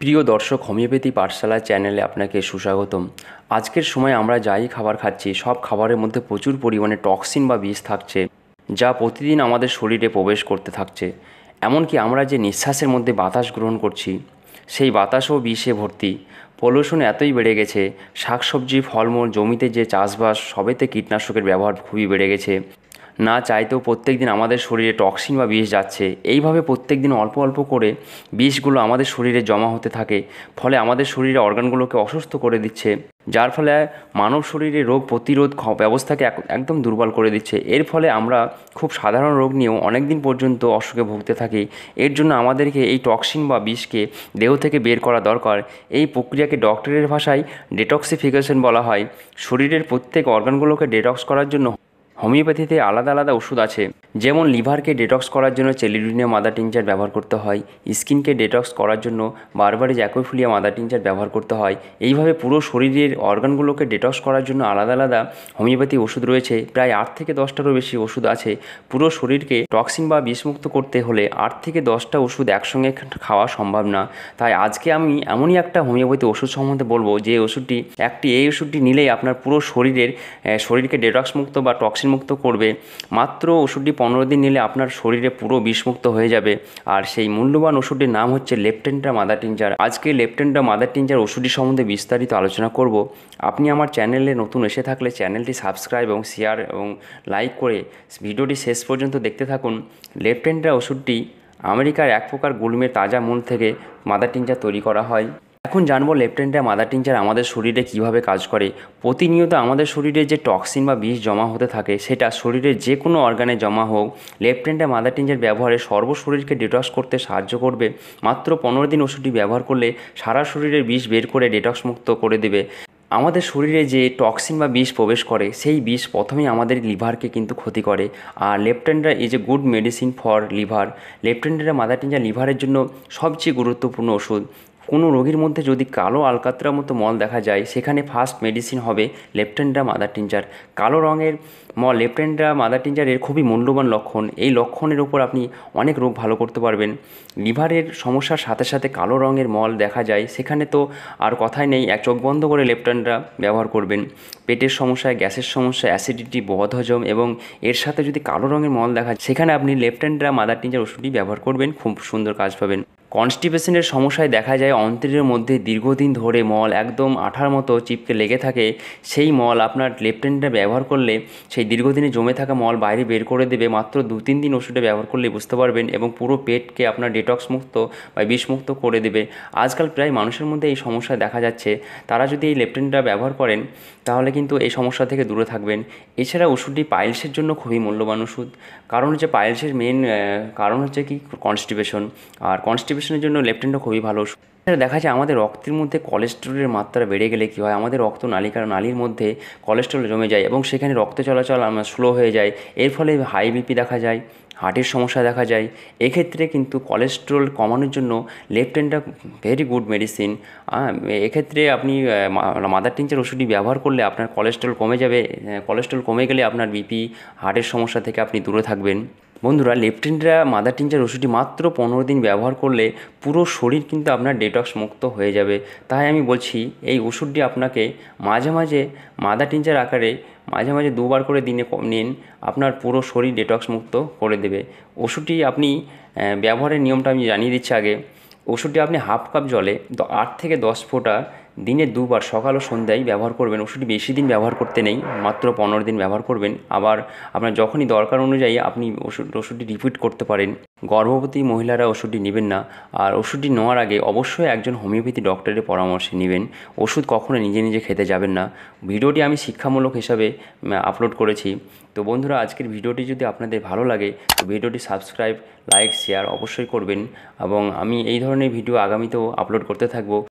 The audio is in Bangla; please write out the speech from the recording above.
প্রিয় দর্শক হোমিওপ্যাথি পাঠশালা চ্যানেলে আপনাকে সুস্বাগতম। আজকের সময় আমরা যাই খাবার খাচ্ছি, সব খাবারের মধ্যে প্রচুর পরিমাণে টক্সিন বা বিষ থাকছে, যা প্রতিদিন আমাদের শরীরে প্রবেশ করতে থাকছে। এমনকি আমরা যে নিঃশ্বাসের মধ্যে বাতাস গ্রহণ করছি, সেই বাতাসও বিষে ভর্তি। পলিউশন এতই বেড়ে গেছে, শাকসবজি, ফলমূল, জমিতে যে চাষবাস, সবেতে কীটনাশকের ব্যবহার খুবই বেড়ে গেছে। না চাইতেও প্রত্যেক দিন আমাদের শরীরে টক্সিন বা বিষ যাচ্ছে। এইভাবে প্রত্যেক দিন অল্প অল্প করে বিষগুলো আমাদের শরীরে জমা হতে থাকে। ফলে আমাদের শরীরে অর্গানগুলোকে অসুস্থ করে দিচ্ছে। যার ফলে মানব শরীরে রোগ প্রতিরোধ ব্যবস্থাকে একদম দুর্বল করে দিচ্ছে। এর ফলে আমরা খুব সাধারণ রোগ নিয়েও অনেক দিন পর্যন্ত অসুখে ভুগতে থাকি। এর জন্য আমাদেরকে এই টক্সিন বা বিষকে দেহ থেকে বের করা দরকার। এই প্রক্রিয়াকে ডক্টরের ভাষায় ডেটক্সিফিকেশন বলা হয়। শরীরের প্রত্যেক অর্গানগুলোকে ডেটক্স করার জন্য হোমিওপ্যাথিতে আলাদা আলাদা ওষুধ আছে। যেমন লিভারকে ডেটক্স করার জন্য চেলিডুনিয়া মাদার টিংচার ব্যবহার করতে হয়, স্কিনকে ডেটক্স করার জন্য বারবারিজ অ্যাকোফিলিয়া মাদার টিংচার ব্যবহার করতে হয়। এইভাবে পুরো শরীরের অর্গানগুলোকে ডেটক্স করার জন্য আলাদা আলাদা হোমিওপ্যাথি ওষুধ রয়েছে। প্রায় আট থেকে দশটারও বেশি ওষুধ আছে। পুরো শরীরকে টক্সিন বা বিষমুক্ত করতে হলে আট থেকে দশটা ওষুধ একসঙ্গে খাওয়া সম্ভব না। তাই আজকে আমি এমনই একটা হোমিওপ্যাথি ওষুধ সম্বন্ধে বলব, যে ওষুধটি, একটি এই ওষুধটি নিলেই আপনার পুরো শরীরের শরীরকে ডেটক্স মুক্ত বা টক্সিন মুক্ত করবে। মাত্র ওষুধটি পনেরো দিন নিলে আপনার শরীরে পুরো বিষমুক্ত হয়ে যাবে। আর সেই মূল্যবান ওষুধটির নাম হচ্ছে লেফটেন্ডা মাদার টিঞ্জার আজকে লেফটেন্ডা মাদার টিঞ্জার ওষুধটি সম্বন্ধে বিস্তারিত আলোচনা করব। আপনি আমার চ্যানেলে নতুন এসে থাকলে চ্যানেলটি সাবস্ক্রাইব এবং শেয়ার এবং লাইক করে ভিডিওটি শেষ পর্যন্ত দেখতে থাকুন। লেফটেন্ডা ওষুধটি আমেরিকার এক প্রকার গুলমের তাজা মূল থেকে মাদার টিঞ্জার তৈরি করা হয়। এখন জানব লেফটেন্ডা মাদার টিংচার আমাদের শরীরে কীভাবে কাজ করে। প্রতিনিয়ত আমাদের শরীরে যে টক্সিন বা বিষ জমা হতে থাকে, সেটা শরীরের যে কোনো অর্গানে জমা হোক লেফটেন্ডা মাদার টিঞ্চার ব্যবহারে সর্ব শরীরকে ডিটক্স করতে সাহায্য করবে। মাত্র পনেরো দিন ওষুধটি ব্যবহার করলে সারা শরীরের বিষ বের করে ডিটক্স মুক্ত করে দেবে। আমাদের শরীরে যে টক্সিন বা বিষ প্রবেশ করে, সেই বিষ প্রথমেই আমাদের লিভারকে কিন্তু ক্ষতি করে। আর leptandra is a good medicine for liver leptandra mother tincture লিভারের জন্য সবচেয়ে গুরুত্বপূর্ণ ওষুধ। কোনো রোগীর মধ্যে যদি কালো আলকাত্রার মতো মল দেখা যায়, সেখানে ফার্স্ট মেডিসিন হবে লেফটেন্ডা মাদার টিঞ্চার কালো রঙের মল লেফটেন্ডা মাদার টিঞ্চারের খুবই মূল্যবান লক্ষণ। এই লক্ষণের ওপর আপনি অনেক রোগ ভালো করতে পারবেন। লিভারের সমস্যার সাথে সাথে কালো রঙের মল দেখা যায়, সেখানে তো আর কথাই নেই, এক চোখ বন্ধ করে লেফটেন্ডা ব্যবহার করবেন। পেটের সমস্যায় গ্যাসের সমস্যা অ্যাসিডিটি বদহজম এবং এর সাথে যদি কালো রঙের মল দেখা যায়, সেখানে আপনি লেফটেন্ডা মাদার টিঞ্চার ওষুধটি ব্যবহার করবেন, খুব সুন্দর কাজ পাবেন। কনস্টিপেশনের সমস্যায় দেখা যায় অন্ত্রের মধ্যে দীর্ঘদিন ধরে মল একদম আঠার মতো চিপকে লেগে থাকে। সেই মল আপনার লেফটেন্ডটা ব্যবহার করলে সেই দীর্ঘদিনে জমে থাকা মল বাইরে বের করে দেবে। মাত্র দু তিন দিন ওষুধটা ব্যবহার করলে বুঝতে পারবেন এবং পুরো পেটকে আপনার ডেটক্স মুক্ত বা বিষমুক্ত করে দেবে। আজকাল প্রায় মানুষের মধ্যে এই সমস্যা দেখা যাচ্ছে। তারা যদি এই লেফটেন্ডটা ব্যবহার করেন, তাহলে কিন্তু এই সমস্যা থেকে দূরে থাকবেন। এছাড়া ওষুধটি পাইলসের জন্য খুবই মূল্যবান ওষুধ। কারণ হচ্ছে পাইলসের মেন কারণ হচ্ছে কি? কনস্টিপেশন। আর কনস্টিপেশন ডিপ্রেশনের জন্য লেফটেনটা খুবই ভালো। এটা দেখা যায় আমাদের রক্তের মধ্যে কোলেস্ট্রলের মাত্রা বেড়ে গেলে কী হয়? আমাদের রক্ত নালিকার নালির মধ্যে কোলেস্ট্রল জমে যায় এবং সেখানে রক্ত চলাচল স্লো হয়ে যায়। এর ফলে হাই বিপি দেখা যায় হার্টের সমস্যা দেখা যায়। এক্ষেত্রে কিন্তু কোলেস্ট্রল কমানোর জন্য লেফটেনটা ভেরি গুড মেডিসিন এক্ষেত্রে আপনি মাদার টিনচার ওষুধটি ব্যবহার করলে আপনার কোলেস্ট্রল কমে যাবে কোলেস্ট্রল কমে গেলে আপনার বিপি হার্টের সমস্যা থেকে আপনি দূরে থাকবেন। বন্ধুরা লেফটেন্ডরা মাদার টিঞ্চার ওষুধটি মাত্র পনেরো দিন ব্যবহার করলে পুরো শরীর কিন্তু আপনার ডেটক্স মুক্ত হয়ে যাবে। তাই আমি বলছি, এই ওষুধটি আপনাকে মাঝে মাঝে মাদার টিঞ্চার আকারে মাঝে মাঝে দুবার করে দিনে নিন, আপনার পুরো শরীর ডেটক্স মুক্ত করে দেবে। ওষুধটি আপনি ব্যবহারের নিয়মটা আমি জানিয়ে দিচ্ছি আগে। ওষুধটি আপনি হাফ কাপ জলে আট থেকে দশ ফোঁটা দিনে দুবার, সকাল ও সন্ধ্যায় ব্যবহার করবেন। ওষুধটি বেশি দিন ব্যবহার করতে নেই, মাত্র পনেরো দিন ব্যবহার করবেন। আবার আপনার যখনই দরকার অনুযায়ী আপনি ওষুধ, ওষুধটি রিপিট করতে পারেন। গর্ভবতী মহিলারা ওষুধটি নেবেন না। আর ওষুধটি নেওয়ার আগে অবশ্যই একজন হোমিওপ্যাথি ডক্টরের পরামর্শে নেবেন। ওষুধ কখনো নিজে নিজে খেতে যাবেন না। ভিডিওটি আমি শিক্ষামূলক হিসাবে আপলোড করেছি। তো বন্ধুরা, আজকের ভিডিওটি যদি আপনাদের ভালো লাগে, তো ভিডিওটি সাবস্ক্রাইব, লাইক, শেয়ার অবশ্যই করবেন। এবং আমি এই ধরনের ভিডিও আগামীতেও আপলোড করতে থাকব।